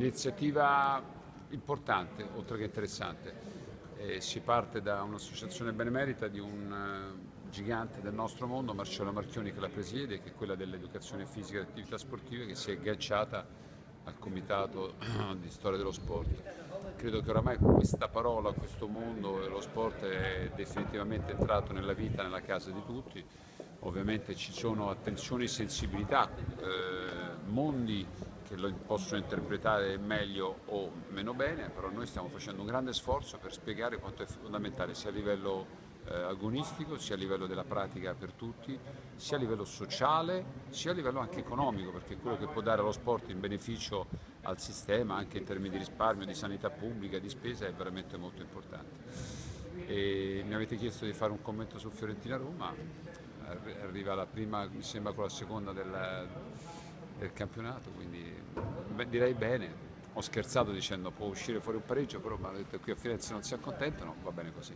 Iniziativa importante, oltre che interessante. Eh, si parte da un'associazione benemerita di un uh, gigante del nostro mondo, Marcello Marchioni, che la presiede, che è quella dell'educazione fisica e attività sportive, che si è agganciata al Comitato di Storia dello Sport. Credo che oramai questa parola, questo mondo dello sport è definitivamente entrato nella vita, nella casa di tutti. Ovviamente ci sono attenzioni e sensibilità, eh, mondi che lo possono interpretare meglio o meno bene, però noi stiamo facendo un grande sforzo per spiegare quanto è fondamentale sia a livello eh, agonistico, sia a livello della pratica per tutti, sia a livello sociale, sia a livello anche economico, perché quello che può dare lo sport in beneficio al sistema, anche in termini di risparmio, di sanità pubblica, di spesa, è veramente molto importante. E mi avete chiesto di fare un commento su Fiorentina-Roma, arriva la prima, mi sembra con la seconda del, del campionato, quindi beh, direi bene. Ho scherzato dicendo può uscire fuori un pareggio, però mi hanno detto qui a Firenze non si accontentano, va bene così.